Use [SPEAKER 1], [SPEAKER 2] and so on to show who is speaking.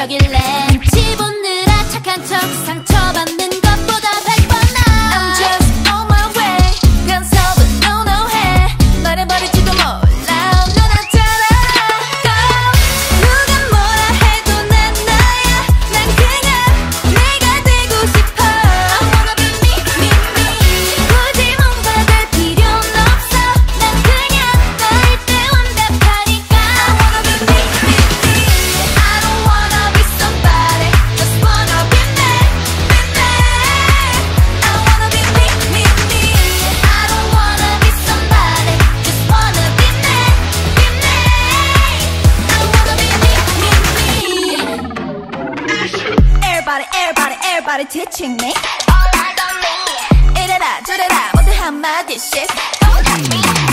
[SPEAKER 1] 저길래? 집 오느라 착한 척 상처 teaching me All eyes on me 이래라 저래라 모두 한마디씩 Don't touch me